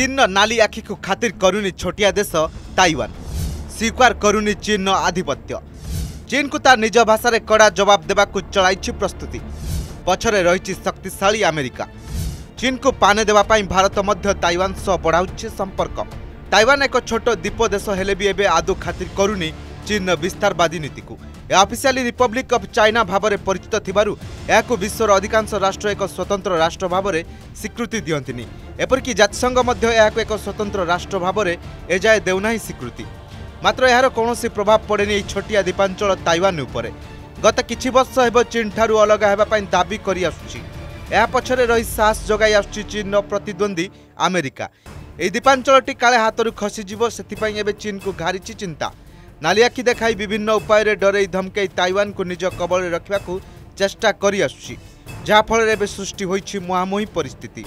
ଚୀନର ନାଲି ଆଖିକୁ ଖାତିର କରୁନି ଛୋଟିଆ ଦେଶ ତାଇୱାନ ସ୍ୱୀକାର କରୁନି ଚୀନର ଆଧିପତ୍ୟ ଚୀନକୁ ତା ନିଜ ଭାଷାରେ କଡ଼ା ଜବାବ ଦେବାକୁ ଚଳାଇଛି ପ୍ରସ୍ତୁତି ପଛରେ ରହିଛି ଶକ୍ତିଶାଳୀ ଆମେରିକା ଚୀନକୁ ପାନେ ଦେବା ପାଇଁ ଭାରତ ମଧ୍ୟ ତାଇୱାନ ସହ ବଢ଼ାଉଛି ସମ୍ପର୍କ ତାଇୱାନ ଏକ ଛୋଟ ଦ୍ୱୀପ ଦେଶ ହେଲେ ବି ଏବେ ଆଦୌ ଖାତିର କରୁନି ଚୀନର ବିସ୍ତାରବାଦୀ ନୀତିକୁ ଏହା ଅଫିସିଆଲି ରିପବ୍ଲିକ୍ ଅଫ୍ ଚାଇନା ଭାବରେ ପରିଚିତ ଥିବାରୁ ଏହାକୁ ବିଶ୍ୱର ଅଧିକାଂଶ ରାଷ୍ଟ୍ର ଏକ ସ୍ୱତନ୍ତ୍ର ରାଷ୍ଟ୍ର ଭାବରେ ସ୍ୱୀକୃତି ଦିଅନ୍ତିନି ଏପରିକି ଜାତିସଂଘ ମଧ୍ୟ ଏହାକୁ ଏକ ସ୍ୱତନ୍ତ୍ର ରାଷ୍ଟ୍ର ଭାବରେ ଏଯାଏ ଦେଉନାହିଁ ସ୍ୱୀକୃତି ମାତ୍ର ଏହାର କୌଣସି ପ୍ରଭାବ ପଡ଼େନି ଏହି ଛୋଟିଆ ଦ୍ୱୀପାଞ୍ଚଳ ତାଇୱାନ ଉପରେ ଗତ କିଛି ବର୍ଷ ହେବ ଚୀନ୍ଠାରୁ ଅଲଗା ହେବା ପାଇଁ ଦାବି କରିଆସୁଛି ଏହା ପଛରେ ରହି ସାହସ ଯୋଗାଇ ଆସୁଛି ଚୀନ୍ର ପ୍ରତିଦ୍ୱନ୍ଦ୍ୱୀ ଆମେରିକା ଏହି ଦ୍ୱୀପାଞ୍ଚଳଟି କାଳେ ହାତରୁ ଖସିଯିବ ସେଥିପାଇଁ ଏବେ ଚୀନ୍କୁ ଘାରିଛି ଚିନ୍ତା ନାଲିଆଖି ଦେଖାଇ ବିଭିନ୍ନ ଉପାୟରେ ଡରେଇ ଧମକେଇ ତାଇୱାନକୁ ନିଜ କବଳରେ ରଖିବାକୁ ଚେଷ୍ଟା କରିଆସୁଛି ଯାହାଫଳରେ ଏବେ ସୃଷ୍ଟି ହୋଇଛି ମୁହାଁମୁହିଁ ପରିସ୍ଥିତି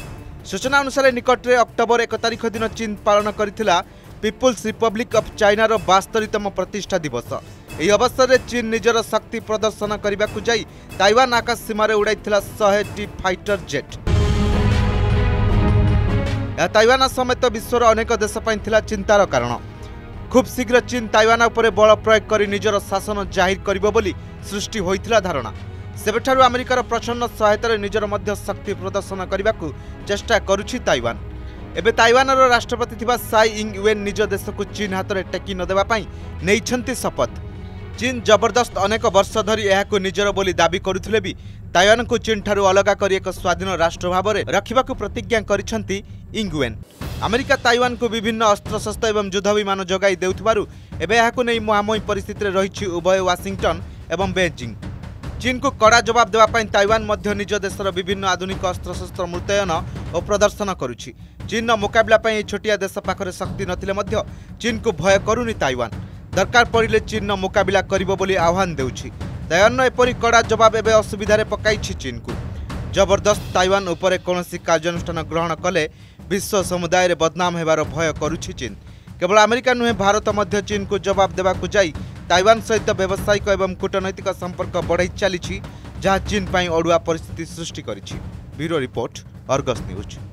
ସୂଚନା ଅନୁସାରେ ନିକଟରେ ଅକ୍ଟୋବର ଏକ ତାରିଖ ଦିନ ଚୀନ୍ ପାଳନ କରିଥିଲା ପିପୁଲ୍ସ ରିପବ୍ଲିକ୍ ଅଫ୍ ଚାଇନାର ବାସ୍ତରୀତମ ପ୍ରତିଷ୍ଠା ଦିବସ ଏହି ଅବସରରେ ଚୀନ୍ ନିଜର ଶକ୍ତି ପ୍ରଦର୍ଶନ କରିବାକୁ ଯାଇ ତାଇୱାନ ଆକାଶ ସୀମାରେ ଉଡ଼ାଇଥିଲା ଶହେଟି ଫାଇଟର ଜେଟ୍ ଏହା ତାଇୱାନ ସମେତ ବିଶ୍ୱର ଅନେକ ଦେଶ ପାଇଁ ଥିଲା ଚିନ୍ତାର କାରଣ খুব শীঘ্র চীন তাইୱାନ ଉପରେ ବଳ ପ୍ରୟୋଗ କରି ନିଜର ଶାସନ ଜାହିର କରିବ ବୋଲି ସୃଷ୍ଟି ହୋଇଥିଲା ଧାରଣା ସେବେଠାରୁ ଆମେରିକାର ପ୍ରଚ୍ଛନ୍ନ ସହାୟତାରେ ନିଜର ମଧ୍ୟ ଶକ୍ତି ପ୍ରଦର୍ଶନ କରିବାକୁ ଚେଷ୍ଟା କରୁଛି ତାଇୱାନ ଏବେ ତାଇୱାନର ରାଷ୍ଟ୍ରପତି ଥିବା ସାଇ ଇଙ୍ଗ ୱେନ୍ ନିଜ ଦେଶକୁ ଚୀନ ହାତରେ ଟେକି ନ ଦେବା ପାଇଁ ନେଇଛନ୍ତି ଶପଥ ଚୀନ୍ ଜବରଦସ୍ତ ଅନେକ ବର୍ଷ ଧରି ଏହାକୁ ନିଜର ବୋଲି ଦାବି କରୁଥିଲେ ବି ତାଇୱାନକୁ ଚୀନ୍ଠାରୁ ଅଲଗା କରି ଏକ ସ୍ୱାଧୀନ ରାଷ୍ଟ୍ର ଭାବରେ ରଖିବାକୁ ପ୍ରତିଜ୍ଞା କରିଛନ୍ତି ଇଙ୍ଗୁଏନ୍ ଆମେରିକା ତାଇୱାନକୁ ବିଭିନ୍ନ ଅସ୍ତ୍ରଶସ୍ତ୍ର ଏବଂ ଯୁଦ୍ଧ ବିମାନ ଯୋଗାଇ ଦେଉଥିବାରୁ ଏବେ ଏହାକୁ ନେଇ ମୁହାଁମୁହିଁ ପରିସ୍ଥିତିରେ ରହିଛି ଉଭୟ ୱାଶିଂଟନ୍ ଏବଂ ବେଜିଂ ଚୀନକୁ କଡ଼ା ଜବାବ ଦେବା ପାଇଁ ତାଇୱାନ ମଧ୍ୟ ନିଜ ଦେଶର ବିଭିନ୍ନ ଆଧୁନିକ ଅସ୍ତ୍ରଶସ୍ତ୍ର ମୁତୟନ ଓ ପ୍ରଦର୍ଶନ କରୁଛି ଚୀନର ମୁକାବିଲା ପାଇଁ ଏହି ଛୋଟିଆ ଦେଶ ପାଖରେ ଶକ୍ତି ନଥିଲେ ମଧ୍ୟ ଚୀନକୁ ଭୟ କରୁନି ତାଇୱାନ দরকার পড়লে চীন মোকাবিলা করব বলে আহ্বান দেছি তাইওয়ান এপর কড়া জবাব এবে অসুবিধার পকাইছি চীনকু জবরদস্ত তাইওয়ান উপরে কৌশি কার্যানুষ্ঠান গ্রহণ কলে বিশ্ব সমুদায় বদনাম হবার ভয় করুছি চীন কেবল আমেরিকা নুহে ভারত মধ্য চীনকু জবাব দেওয়া যাই তাইওয়ান সহিত ব্যবসায়িক এবং কূটনৈতিক সম্পর্ক বড়াই চালিছি যা চীন অড়ুয়া পরিস্থিতি সৃষ্টি করেছে ব্যুরো রিপোর্ট অর্গস নিউজ